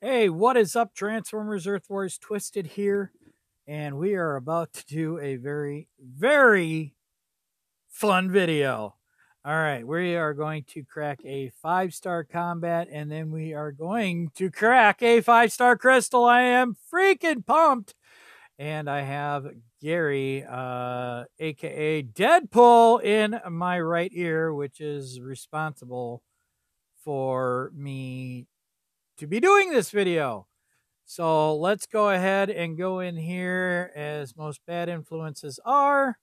Hey, what is up, Transformers Earth Wars Twisted here? And we are about to do a very, very fun video. All right, we are going to crack a five star combat and then we are going to crack a five star crystal. I am freaking pumped. And I have Gary, uh, aka Deadpool, in my right ear, which is responsible for me to be doing this video. So let's go ahead and go in here as most bad influences are.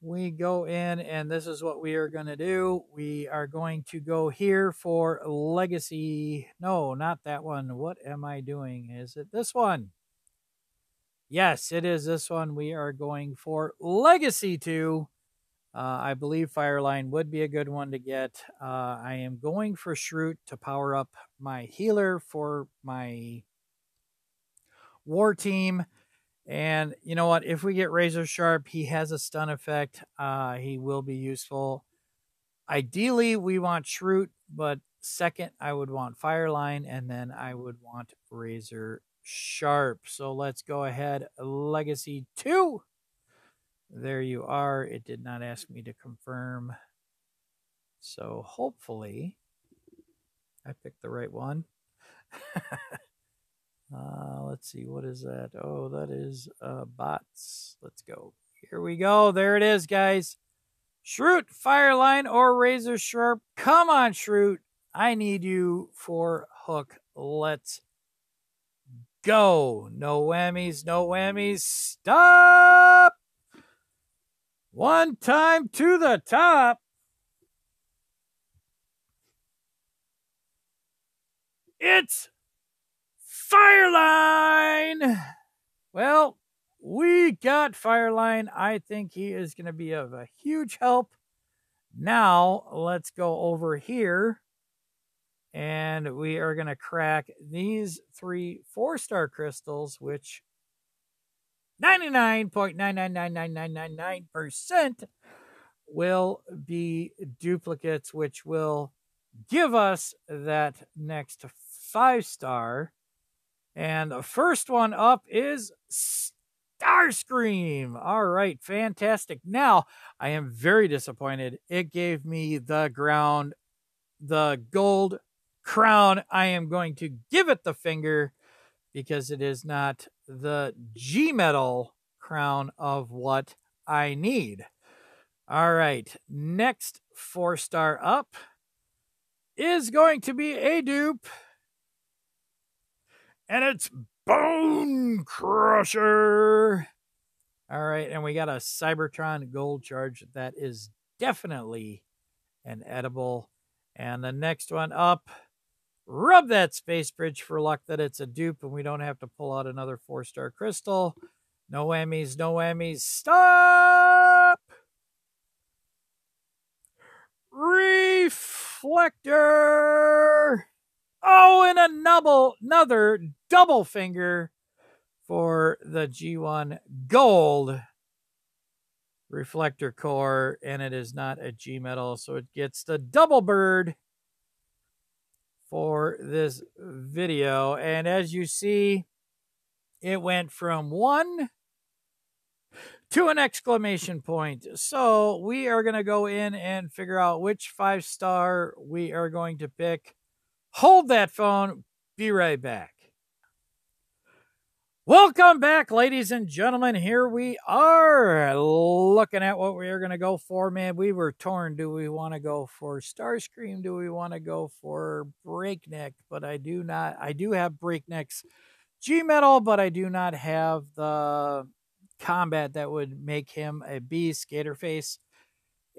We go in and this is what we are going to do. We are going to go here for legacy. No, not that one. What am I doing? Is it this one? Yes, it is this one. We are going for legacy 2. Uh, I believe Fireline would be a good one to get. Uh, I am going for Shroot to power up my healer for my war team. And you know what? If we get Razor Sharp, he has a stun effect. Uh, he will be useful. Ideally, we want Shroot, but second, I would want Fireline, and then I would want Razor Sharp. So let's go ahead. Legacy 2. There you are. It did not ask me to confirm. So hopefully I picked the right one. uh, let's see. What is that? Oh, that is uh, bots. Let's go. Here we go. There it is, guys. Shroot, Fireline, or Razor Sharp. Come on, Shroot. I need you for Hook. Let's go. No whammies, no whammies. Stop! One time to the top. It's Fireline. Well, we got Fireline. I think he is going to be of a huge help. Now, let's go over here and we are going to crack these three four star crystals, which 99.9999999% will be duplicates, which will give us that next five star. And the first one up is Starscream. All right, fantastic. Now, I am very disappointed. It gave me the ground, the gold crown. I am going to give it the finger because it is not the G metal crown of what I need. All right, next four star up is going to be a dupe, and it's Bonecrusher. All right, and we got a Cybertron gold charge that is definitely an edible. And the next one up Rub that space bridge for luck that it's a dupe and we don't have to pull out another four star crystal. No whammies, no whammies. Stop! Reflector! Oh, and a double, another double finger for the G1 Gold reflector core, and it is not a G metal, so it gets the double bird for this video. And as you see, it went from one to an exclamation point. So we are going to go in and figure out which five star we are going to pick. Hold that phone. Be right back. Welcome back, ladies and gentlemen. Here we are looking at what we are going to go for. Man, we were torn. Do we want to go for Starscream? Do we want to go for Breakneck? But I do not. I do have Breakneck's G Metal, but I do not have the combat that would make him a B skater face.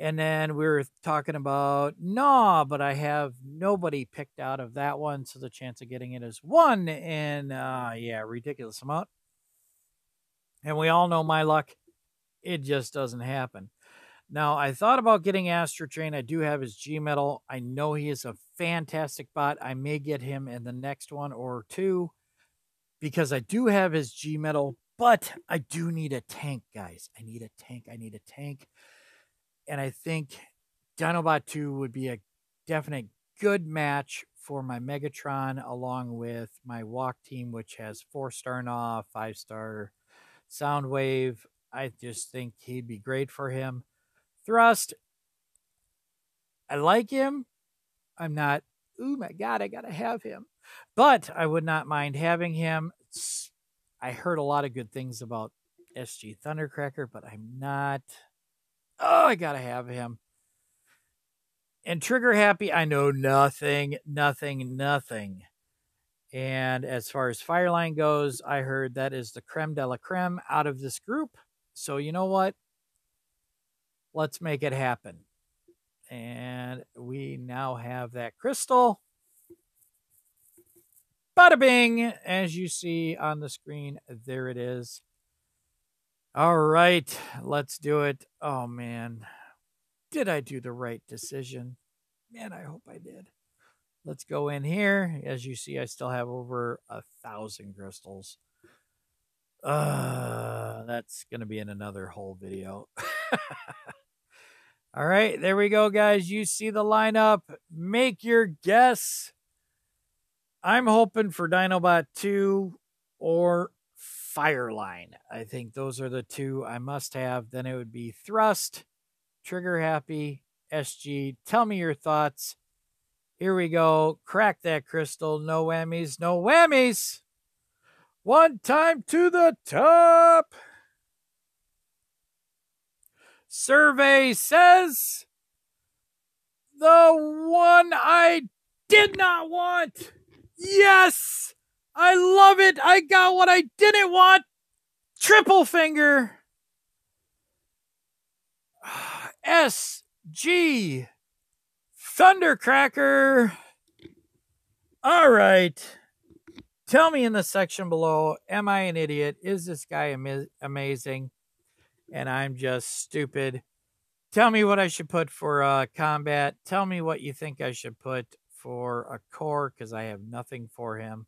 And then we were talking about no, but I have nobody picked out of that one, so the chance of getting it is one. And uh, yeah, ridiculous amount. And we all know my luck; it just doesn't happen. Now, I thought about getting Astrotrain. I do have his G Metal. I know he is a fantastic bot. I may get him in the next one or two because I do have his G Metal, but I do need a tank, guys. I need a tank. I need a tank and I think Dinobot 2 would be a definite good match for my Megatron, along with my Walk team, which has four star off, five star Soundwave. I just think he'd be great for him. Thrust, I like him. I'm not, oh my God, I got to have him. But I would not mind having him. I heard a lot of good things about SG Thundercracker, but I'm not. Oh, I got to have him. And Trigger Happy, I know nothing, nothing, nothing. And as far as Fireline goes, I heard that is the creme de la creme out of this group. So you know what? Let's make it happen. And we now have that crystal. Bada bing! As you see on the screen, there it is. All right, let's do it. Oh man, did I do the right decision? Man, I hope I did. Let's go in here. As you see, I still have over a thousand crystals. Uh, that's to be in another whole video. All right, there we go, guys. You see the lineup. Make your guess. I'm hoping for Dinobot 2 or Fireline. I think those are the two I must have. Then it would be Thrust, Trigger Happy, SG. Tell me your thoughts. Here we go. Crack that crystal. No whammies. No whammies. One time to the top. Survey says the one I did not want. Yes! I love it. I got what I didn't want. Triple finger. S G Thundercracker. All right. Tell me in the section below, am I an idiot? Is this guy am- amazing? And I'm just stupid. Tell me what I should put for uh, combat. Tell me what you think I should put for a core because I have nothing for him.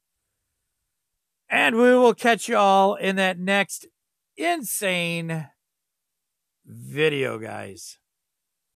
And we will catch you all in that next insane video, guys.